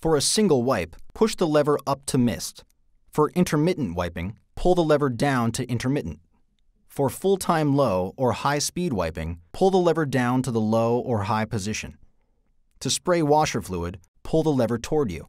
For a single wipe, push the lever up to mist. For intermittent wiping, pull the lever down to intermittent. For full-time low or high-speed wiping, pull the lever down to the low or high position. To spray washer fluid, pull the lever toward you.